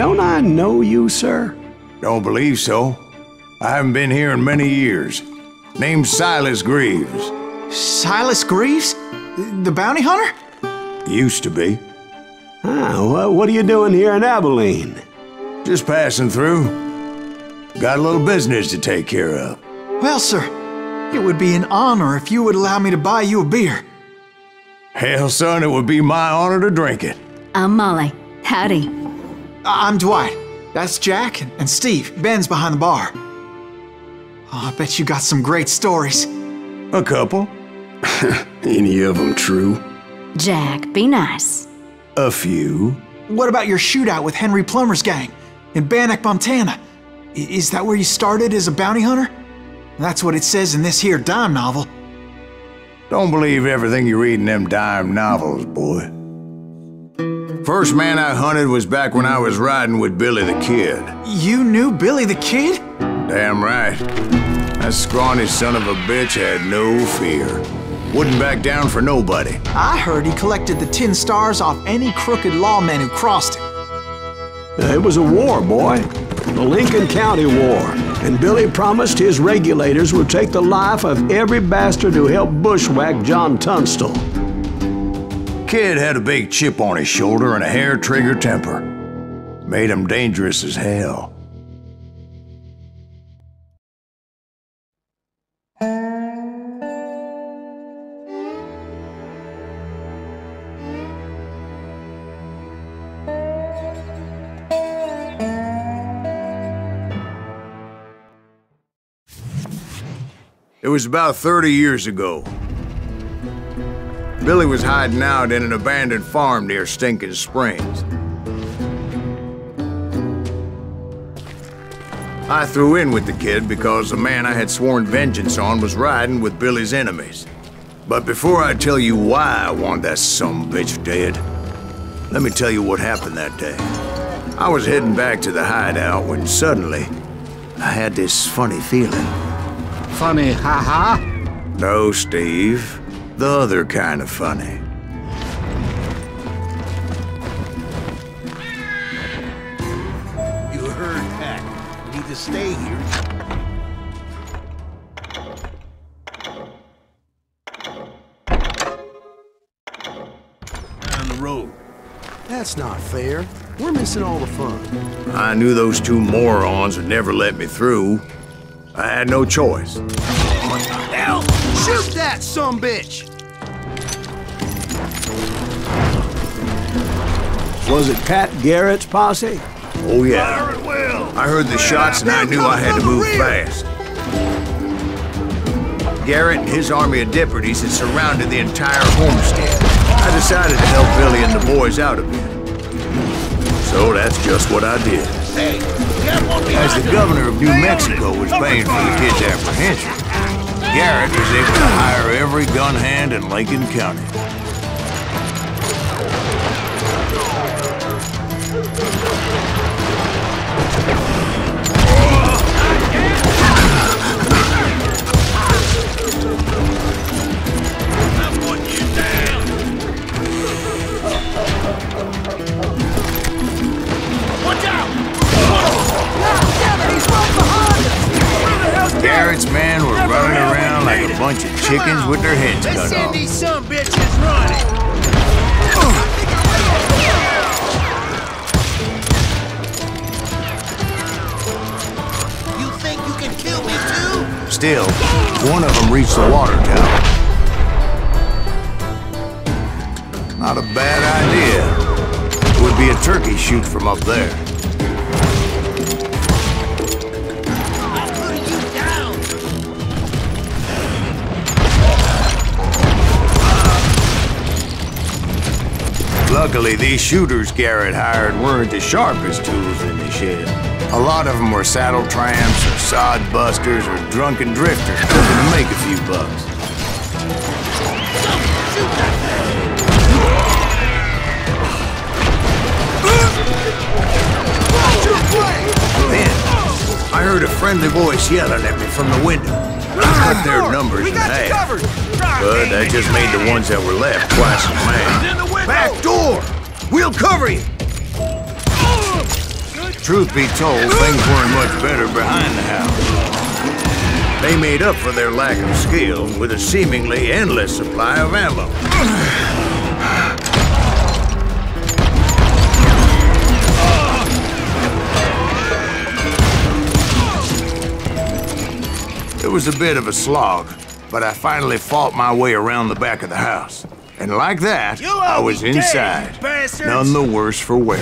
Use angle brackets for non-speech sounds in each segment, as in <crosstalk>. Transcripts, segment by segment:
don't I know you, sir? Don't believe so. I haven't been here in many years. Name's Silas Greaves. Silas Greaves? The bounty hunter? Used to be. Ah, well, what are you doing here in Abilene? Just passing through. Got a little business to take care of. Well, sir, it would be an honor if you would allow me to buy you a beer. Hell, son, it would be my honor to drink it. I'm Molly. Howdy. I- I'm Dwight. That's Jack and Steve. Ben's behind the bar. Oh, I bet you got some great stories. A couple. <laughs> Any of them true? Jack, be nice. A few. What about your shootout with Henry Plummer's gang in Bannock, Montana? I- is that where you started as a bounty hunter? That's what it says in this here dime novel. Don't believe everything you read in them dime novels, boy. First man I hunted was back when I was riding with Billy the Kid. You knew Billy the Kid? Damn right. That scrawny son of a bitch had no fear. Wouldn't back down for nobody. I heard he collected the 10 stars off any crooked lawman who crossed him. Uh, it was a war, boy. The Lincoln County War. And Billy promised his regulators would take the life of every bastard who helped bushwhack John Tunstall. Kid had a big chip on his shoulder and a hair trigger temper. Made him dangerous as hell. It was about 30 years ago. Billy was hiding out in an abandoned farm near Stinking Springs. I threw in with the kid because the man I had sworn vengeance on was riding with Billy's enemies. But before I tell you why I want that some bitch dead, let me tell you what happened that day. I was heading back to the hideout when suddenly I had this funny feeling. Funny, haha. No, Steve. The other kind of funny. You heard Pat. We need to stay here. Down the road. That's not fair. We're missing all the fun. I knew those two morons would never let me through. I had no choice. Hell, shoot that some bitch! Was it Pat Garrett's posse? Oh, yeah. I heard the shots and I knew I had to move fast. Garrett and his army of deputies had surrounded the entire homestead. I decided to help Billy and the boys out a bit. So that's just what I did. Hey, get one As the governor of New Mexico was paying for the kid's apprehension, Garrett was able to hire every gun hand in Lincoln County. Bunch of chickens with their heads Let's cut off. these some bitches running! You think you can kill me too? Still, one of them reached the water tower. Not a bad idea. It would be a turkey shoot from up there. Luckily, these shooters Garrett hired weren't the sharpest tools in the shed. A lot of them were saddle tramps or sod busters or drunken drifters looking to make a few bucks. Then, I heard a friendly voice yelling at me from the window. I cut their numbers in half. But that just made the ones that were left twice as mad. Back door! We'll cover you! Truth be told, things weren't much better behind the house. They made up for their lack of skill with a seemingly endless supply of ammo. It was a bit of a slog, but I finally fought my way around the back of the house. And like that, You'll I was be dead, inside. None the worse for wear.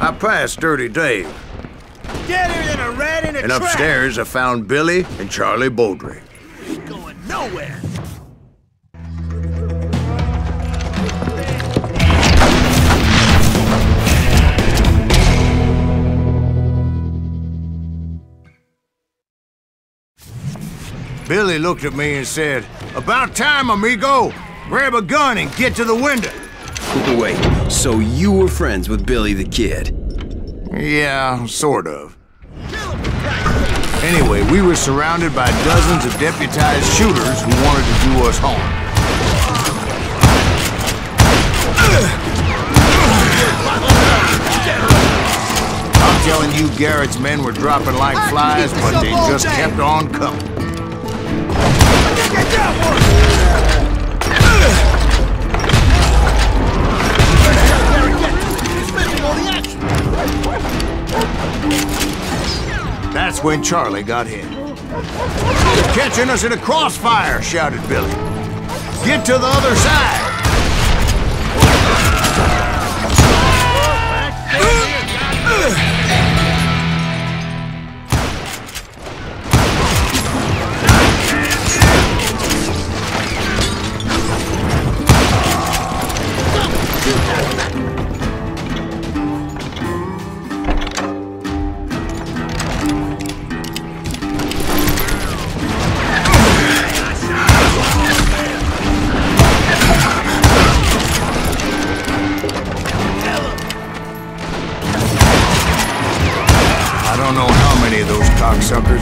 I passed Dirty Dave, Deader than a rat in a and trap. upstairs I found Billy and Charlie Bowdre. Ain't going nowhere. Billy looked at me and said, About time, amigo! Grab a gun and get to the window. Wait, so you were friends with Billy the Kid? Yeah, sort of. Anyway, we were surrounded by dozens of deputized shooters who wanted to do us harm. I'm telling you, Garrett's men were dropping like flies, but they just kept on coming. That's when Charlie got hit. Catching us in a crossfire, shouted Billy. Get to the other side!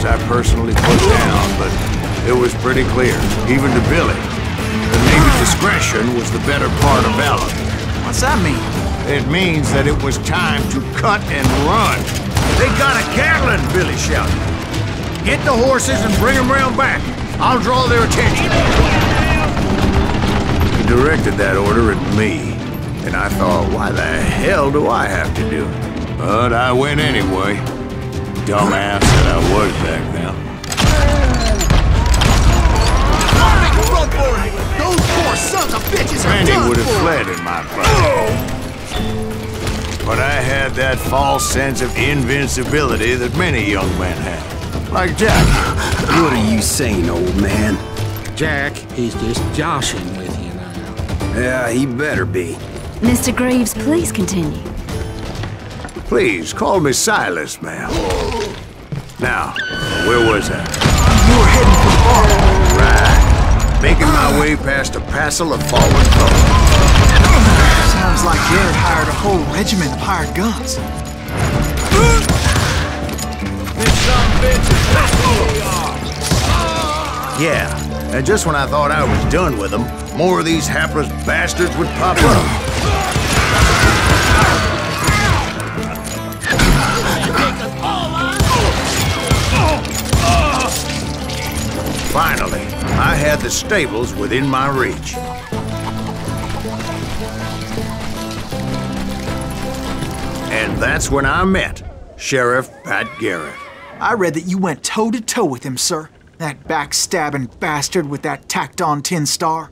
I personally put down, but it was pretty clear, even to Billy, that maybe discretion was the better part of valor. What's that mean? It means that it was time to cut and run. They got a Gatling, Billy shouted. Get the horses and bring them round back. I'll draw their attention. He directed that order at me, and I thought, why the hell do I have to do it? But I went anyway. Dumbass that I was back then. Run for it! Those poor sons of bitches are Randy done would have for. fled in my place. But I had that false sense of invincibility that many young men have. Like Jack. What are you saying, old man? Jack, he's just joshing with you now. Yeah, he better be. Mr. Greaves, please continue. Please, call me Silas, ma'am. Now, where was I? You were heading for the bar. Right. Making my way past a passel of fallen foes. Sounds like Garrett hired a whole regiment of hired guns. This son bitch is Yeah, and just when I thought I was done with them, more of these hapless bastards would pop up. The stables within my reach. And that's when I met Sheriff Pat Garrett. I read that you went toe to toe with him, sir. That backstabbing bastard with that tacked on tin star.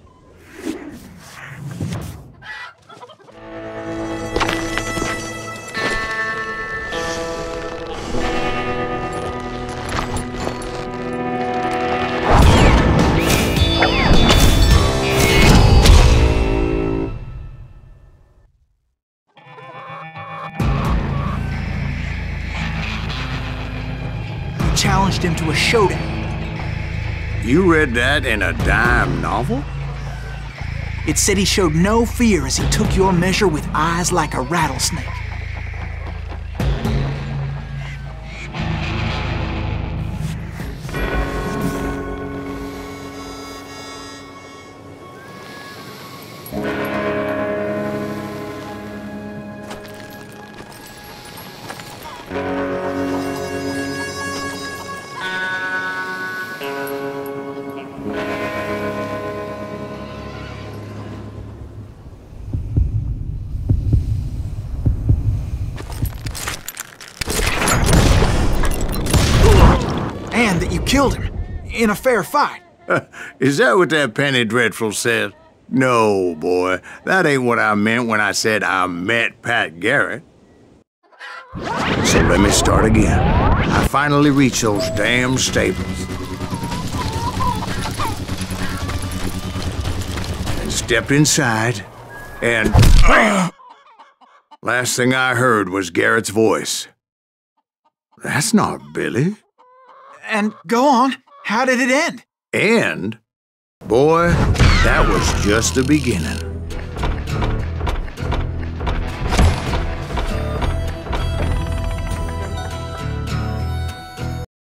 You to a showdown. You read that in a dime novel? It said he showed no fear as he took your measure with eyes like a rattlesnake. Killed him. In a fair fight. <laughs> Is that what that Penny Dreadful said? No, boy. That ain't what I meant when I said I met Pat Garrett. So let me start again. I finally reached those damn stables. And stepped inside, and... Uh, last thing I heard was Garrett's voice. That's not Billy. And go on. How did it end? And, boy, that was just the beginning.